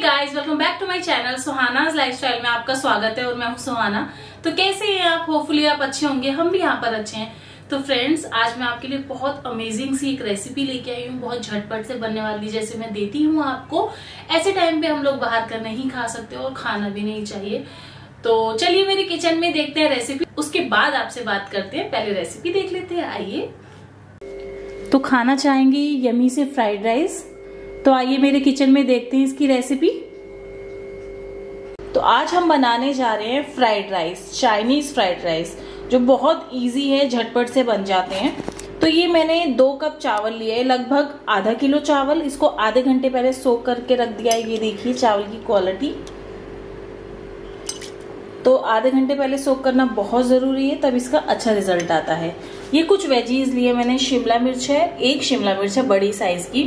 Guys welcome back to my channel Suhana's lifestyle में आपका स्वागत है और मैं हूँ सुहाना तो कैसे हैं आप? होपफुली आप अच्छे होंगे। हम भी यहाँ पर अच्छे हैं। तो फ्रेंड्स आज मैं आपके लिए बहुत अमेजिंग सी एक रेसिपी लेके आई हूँ। बहुत झटपट से बनने वाली, जैसे मैं देती हूँ आपको। ऐसे टाइम पे हम लोग बाहर का नहीं खा सकते और खाना भी नहीं चाहिए। तो चलिए मेरे किचन में देखते हैं रेसिपी उसके बाद आपसे बात करते हैं। पहले रेसिपी देख लेते हैं। आइए। तो खाना चाहेंगे यमी से फ्राइड राइस तो आइए मेरे किचन में देखते हैं इसकी रेसिपी तो आज हम बनाने जा रहे हैं fried rice Chinese fried rice जो बहुत इजी है, झटपट से बन जाते हैं। तो ये मैंने दो कप चावल लिए लगभग आधा किलो चावल। इसको आधे घंटे पहले सोख करके रख दिया है, ये देखिए चावल की क्वालिटी तो आधे घंटे पहले सोख करना बहुत ज़रूरी है, तब इसका अच्छा रिज़ल्ट आता है। ये कुछ वेजीज लिए मैंने, शिमला मिर्च है, एक शिमला मिर्च है बड़ी साइज़ की।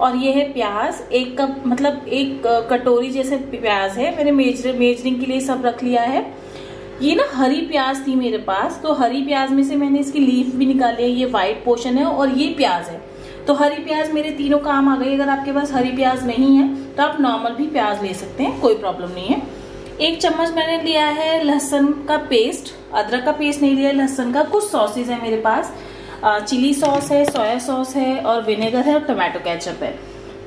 और ये है प्याज, एक कप मतलब एक कटोरी जैसे प्याज है। मैंने मेजर, मेजरिंग के लिए सब रख लिया है। ये ना हरी प्याज थी मेरे पास तो हरी प्याज में से मैंने इसकी लीफ भी निकाली है। ये व्हाइट पोर्शन है और ये प्याज है। तो हरी प्याज मेरे तीनों काम आ गई। अगर आपके पास हरी प्याज नहीं है तो आप नॉर्मल भी प्याज ले सकते हैं, कोई प्रॉब्लम नहीं है। एक चम्मच मैंने लिया है लहसन का पेस्ट अदरक का पेस्ट नहीं लिया, लहसन का कुछ सॉसेज है मेरे पास। चिली सॉस है, सोया सॉस है और विनेगर है और टोमेटो केचप है।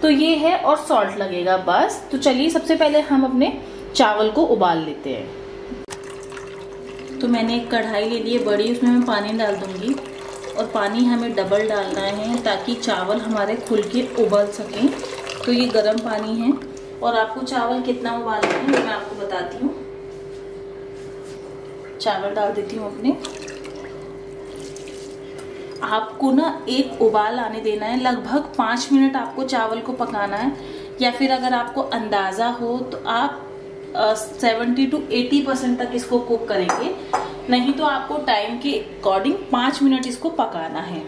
तो ये है और सॉल्ट लगेगा बस। तो चलिए सबसे पहले हम अपने चावल को उबाल लेते हैं। तो मैंने एक कढ़ाई ले ली है बड़ी, उसमें मैं पानी डाल दूँगी और पानी हमें डबल डालना है ताकि चावल हमारे खुल के उबल सकें। तो ये गर्म पानी है और आपको चावल कितना उबालना है मैं आपको बताती हूँ। चावल डाल देती हूँ अपने। आपको ना एक उबाल आने देना है, लगभग पाँच मिनट आपको चावल को पकाना है, या फिर अगर आपको अंदाज़ा हो तो आप सेवेंटी टू एटी परसेंट तक इसको कुक करेंगे। नहीं तो आपको टाइम के अकॉर्डिंग पाँच मिनट इसको पकाना है।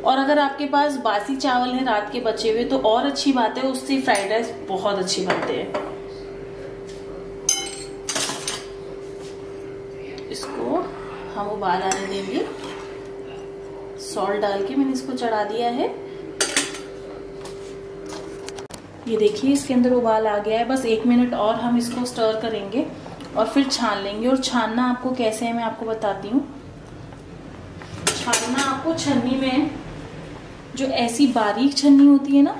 और अगर आपके पास बासी चावल है रात के बचे हुए तो और अच्छी बात है, उससे फ्राइड राइस बहुत अच्छी बनते हैं। इसको हम उबाल आने देंगे। सॉल्ट डाल के मैंने इसको चढ़ा दिया है। ये देखिए, इसके अंदर उबाल आ गया है। बस एक मिनट और हम इसको स्टर करेंगे और फिर छान लेंगे। और छानना आपको कैसे है मैं आपको बताती हूँ। छानना आपको छन्नी में, जो ऐसी बारीक छन्नी होती है ना,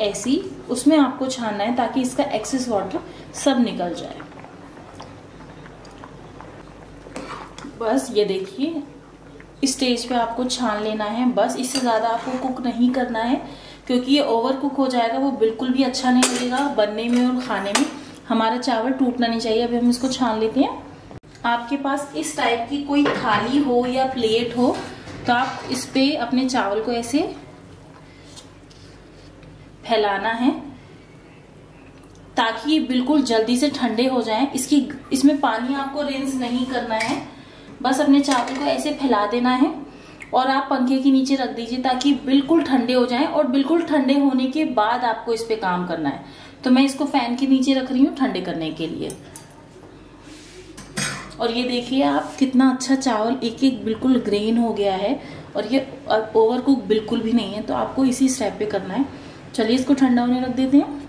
ऐसी, उसमें आपको छानना है ताकि इसका एक्सेस वाटर सब निकल जाए। बस ये देखिए स्टेज पे आपको छान लेना है। बस इससे ज़्यादा आपको कुक नहीं करना है, क्योंकि ये ओवर कुक हो जाएगा, वो बिल्कुल भी अच्छा नहीं लगेगा बनने में और खाने में। हमारा चावल टूटना नहीं चाहिए, अभी हम इसको छान लेते हैं। आपके पास इस टाइप की कोई थाली हो या प्लेट हो तो आप इस पर अपने चावल को ऐसे फैलाना है, ताकि ये बिल्कुल जल्दी से ठंडे हो जाएँ। इसकी, इसमें पानी आपको रिंस नहीं करना है। बस अपने चावल को ऐसे फैला देना है और आप पंखे के नीचे रख दीजिए ताकि बिल्कुल ठंडे हो जाएँ और बिल्कुल ठंडे होने के बाद आपको इस पे काम करना है। तो मैं इसको फ़ैन के नीचे रख रही हूँ ठंडे करने के लिए। और ये देखिए आप कितना अच्छा चावल एक एक बिल्कुल ग्रेन हो गया है और ये ओवर कुक बिल्कुल भी नहीं है तो आपको इसी स्टेप पे करना है। चलिए इसको ठंडा होने रख देते हैं।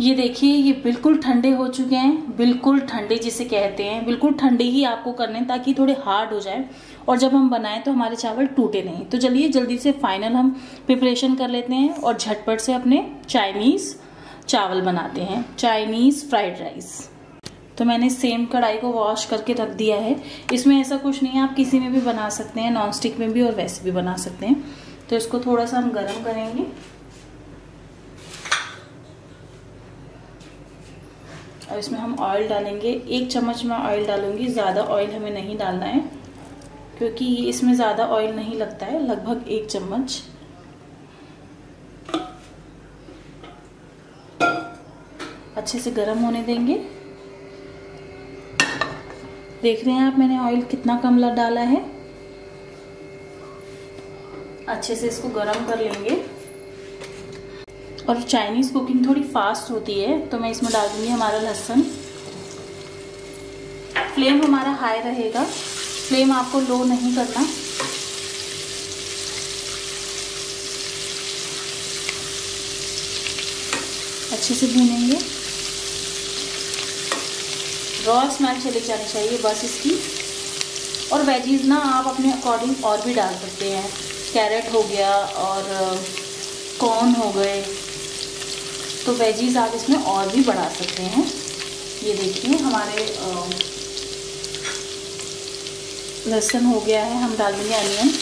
ये देखिए, ये बिल्कुल ठंडे हो चुके हैं, बिल्कुल ठंडे जिसे कहते हैं, बिल्कुल ठंडे ही आपको करने ताकि थोड़े हार्ड हो जाए। और जब हम बनाएँ तो हमारे चावल टूटे नहीं। तो चलिए, जल्दी से फाइनल हम प्रिपरेशन कर लेते हैं और झटपट से अपने चाइनीज़ चावल बनाते हैं। चाइनीज़ फ्राइड राइस तो मैंने सेम कढ़ाई को वॉश करके रख दिया है। इसमें ऐसा कुछ नहीं है, आप किसी में भी बना सकते हैं नॉन स्टिक में भी और वैसे भी बना सकते हैं। तो इसको थोड़ा सा हम गर्म करेंगे। और इसमें हम ऑयल डालेंगे। एक चम्मच में ऑयल डालूँगी। ज़्यादा ऑयल हमें नहीं डालना है, क्योंकि इसमें ज़्यादा ऑयल नहीं लगता है। लगभग एक चम्मच। अच्छे से गर्म होने देंगे। देख रहे हैं आप, मैंने ऑयल कितना कम डाला है। अच्छे से इसको गर्म कर लेंगे। और चाइनीज़ कुकिंग थोड़ी फास्ट होती है तो मैं इसमें डाल दूँगी हमारा लहसन। फ्लेम हमारा हाई रहेगा। फ्लेम आपको लो नहीं करना। अच्छे से भूनेंगे। रॉ स्मेल चले जानी चाहिए बस इसकी। और वेजीज ना आप अपने अकॉर्डिंग और भी डाल सकते हैं। कैरेट हो गया और कॉर्न हो गए। तो वेजीज आप इसमें और भी बढ़ा सकते हैं। ये देखिए, हमारे लहसुन हो गया है, हम डाल देंगे अनियन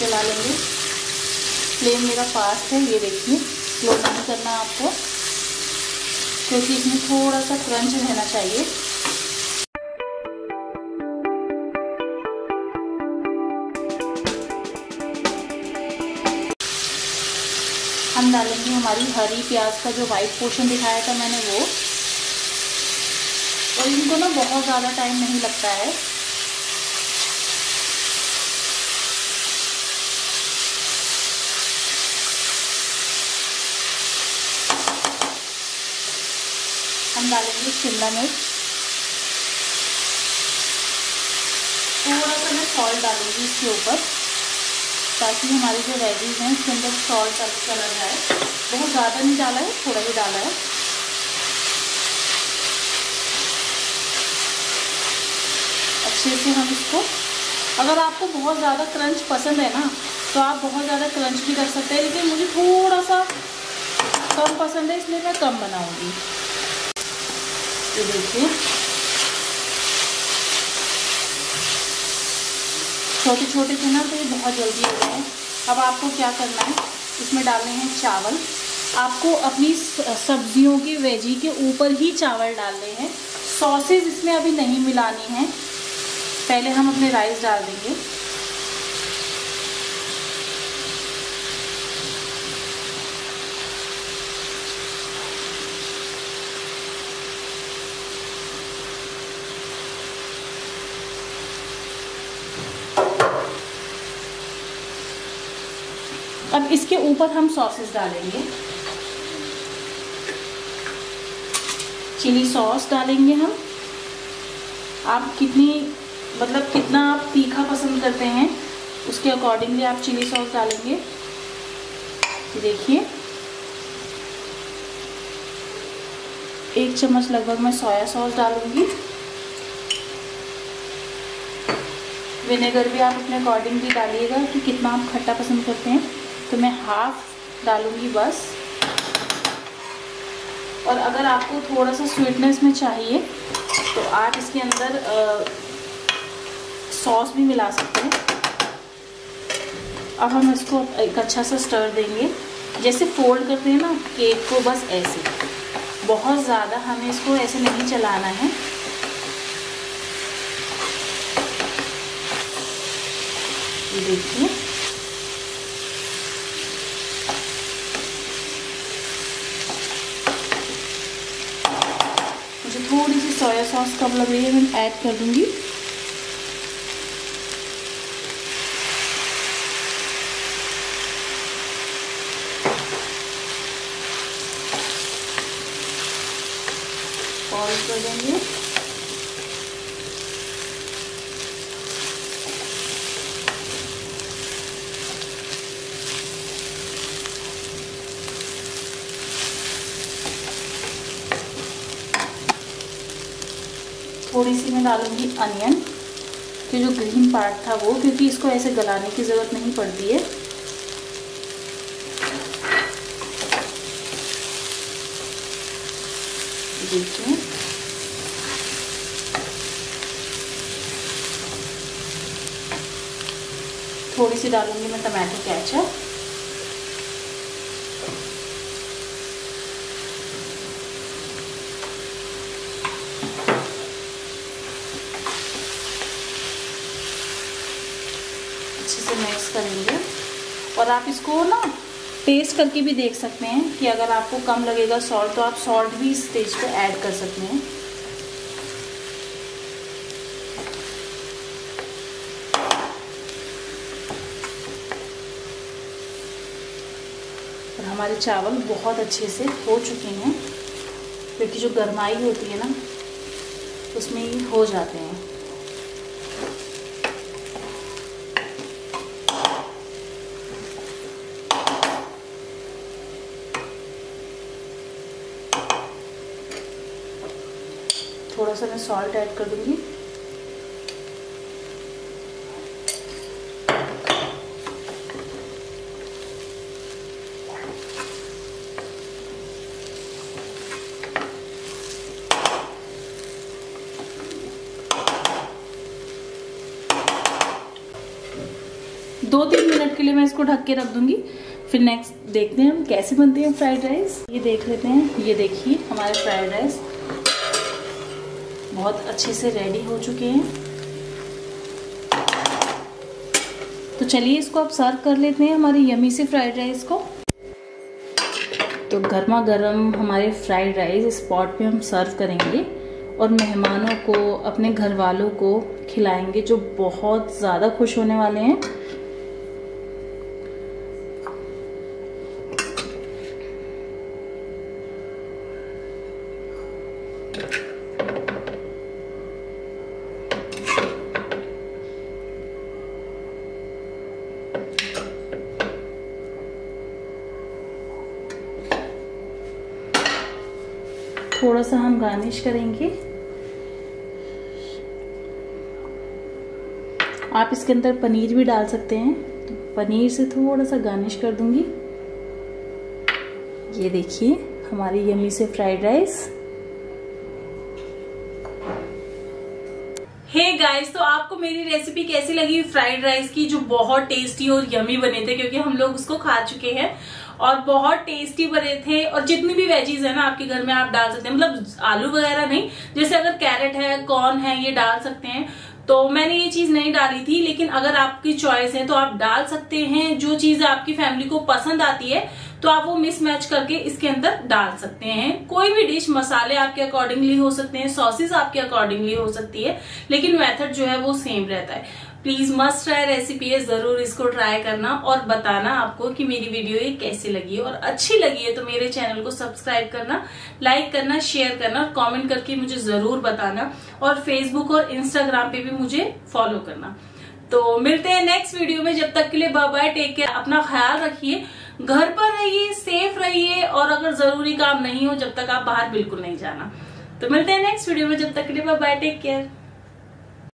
चला लेंगे। फ्लेम मेरा फास्ट है, ये देखिए स्लो नहीं करना आपको। क्योंकि इसमें थोड़ा सा क्रंच रहना चाहिए। डालेंगे हमारी हरी प्याज का जो वाइट पोर्शन दिखाया था मैंने वो। और इनको ना बहुत ज़्यादा टाइम नहीं लगता है। हम डालेंगे शिमला मिर्च। थोड़ा सा मैं सॉल्ट डालूँगी इसके ऊपर। ताकि हमारी जो वेजीज हैं, उसके अंदर सॉल्ट चला जाए। बहुत ज़्यादा नहीं डाला है, थोड़ा ही डाला है। अच्छे से हम इसको अगर आपको बहुत ज़्यादा क्रंच पसंद है ना तो आप बहुत ज़्यादा क्रंच भी कर सकते हैं, लेकिन मुझे थोड़ा सा कम पसंद है, इसलिए मैं कम बनाऊँगी। ये देखिए। छोटे छोटे थे ना तो ये बहुत जल्दी हो गए अब आपको क्या करना है? इसमें डालने हैं चावल। आपको अपनी सब्जियों की वेजी के ऊपर ही चावल डालने हैं। सॉसेज इसमें अभी नहीं मिलानी है। पहले हम अपने राइस डाल देंगे। अब इसके ऊपर हम सॉसेस डालेंगे। चिली सॉस डालेंगे हम। आप कितनी मतलब कितना आप तीखा पसंद करते हैं, उसके अकॉर्डिंगली आप चिली सॉस डालेंगे। देखिए। एक चम्मच लगभग मैं सोया सॉस डालूँगी। विनेगर भी आप अपने अकॉर्डिंगली डालिएगा कि कितना आप खट्टा पसंद करते हैं। तो मैं हाफ़ डालूँगी बस। और अगर आपको थोड़ा सा स्वीटनेस में चाहिए तो आप इसके अंदर सॉस भी मिला सकते हैं। अब हम इसको एक अच्छा सा स्टर देंगे। जैसे फोल्ड करते हैं ना केक को बस ऐसे। बहुत ज़्यादा हमें इसको ऐसे नहीं चलाना है। देखिए थोड़ी सी सोया सॉस कब लग रही है मैं ऐड कर दूँगी और कर देंगे थोड़ी सी मैं डालूँगी अनियन, कि जो ग्रीन पार्ट था वो, क्योंकि इसको ऐसे गलाने की ज़रूरत नहीं पड़ती है। देखिए। थोड़ी सी डालूँगी मैं टमाटो कैचअप अच्छे से मिक्स करेंगे और आप इसको ना टेस्ट करके भी देख सकते हैं कि अगर आपको कम लगेगा सॉल्ट तो आप सॉल्ट भी इस स्टेज पे ऐड कर सकते हैं। और हमारे चावल बहुत अच्छे से हो चुके हैं, क्योंकि जो गर्माई होती है ना, उसमें ही हो जाते हैं थोड़ा सा मैं सॉल्ट ऐड कर दूँगी। दो तीन मिनट के लिए मैं इसको ढक के रख दूँगी। फिर नेक्स्ट देखते हैं हम कैसे बनते हैं फ्राइड राइस ये देख लेते हैं। ये देखिए, हमारे फ्राइड राइस बहुत अच्छे से रेडी हो चुके हैं। तो चलिए इसको आप सर्व कर लेते हैं हमारी यमी से फ्राइड राइस को। तो गर्मा गर्म हमारे फ्राइड राइस स्पॉट पे हम सर्व करेंगे और मेहमानों को, अपने घर वालों को खिलाएँगे जो बहुत ज़्यादा खुश होने वाले हैं। थोड़ा सा हम गार्निश करेंगे। आप इसके अंदर पनीर भी डाल सकते हैं। तो पनीर से थोड़ा सा गार्निश कर दूँगी। ये देखिए, हमारी यमी से fried rice hey hey guys तो आपको मेरी रेसिपी कैसी लगी? फ्राइड राइस की जो बहुत टेस्टी और यमी बने थे, क्योंकि हम लोग उसको खा चुके हैं। और बहुत टेस्टी बने थे। और जितनी भी वेजीज है ना आपके घर में आप डाल सकते हैं। मतलब आलू वगैरह नहीं, जैसे अगर कैरेट है कॉर्न है, ये डाल सकते हैं। तो मैंने ये चीज़ नहीं डाली थी, लेकिन अगर आपकी चॉइस है तो आप डाल सकते हैं। जो चीज़ आपकी फैमिली को पसंद आती है तो आप वो मिस मैच करके इसके अंदर डाल सकते हैं। कोई भी डिश मसाले आपके अकॉर्डिंगली हो सकते हैं सॉसेस आपके अकॉर्डिंगली हो सकती है, लेकिन मेथड जो है वो सेम रहता है। प्लीज़ मस्ट ट्राई रेसिपी है, ज़रूर इसको ट्राई करना और बताना आपको कि मेरी वीडियो ये कैसी लगी और अच्छी लगी है तो मेरे चैनल को सब्सक्राइब करना लाइक करना शेयर करना और कमेंट करके मुझे ज़रूर बताना। और फेसबुक और इंस्टाग्राम पे भी मुझे फॉलो करना। तो मिलते हैं नेक्स्ट वीडियो में। जब तक के लिए बाय बाय टेक केयर अपना ख्याल रखिए। घर पर रहिए सेफ़ रहिए और अगर ज़रूरी काम नहीं हो, जब तक आप बाहर बिल्कुल नहीं जाना। तो मिलते हैं नेक्स्ट वीडियो में। जब तक के लिए बाय बाय टेक केयर